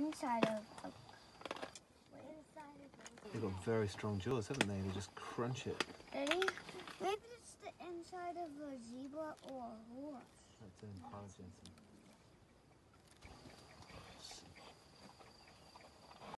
inside of a They've got very strong jaws, haven't they? They just crunch it. Ready? Maybe it's the inside of a zebra or a horse. That's an Jensen.